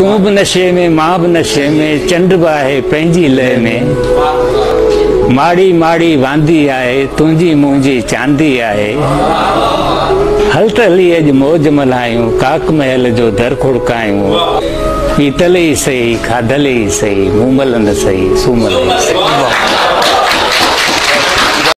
तूं बि नशे में मां बि नशे में चंड बि आहे पंहिंजी माड़ी माड़ी वांदी आहे तुंहिंजी मूजी चांदी आहे हल त हली अॼु मौज मल्हायूं काक महल जो दर खुड़कायूं पीतल ई सही खाधल ई सही मूमल न सही सूमल ई सही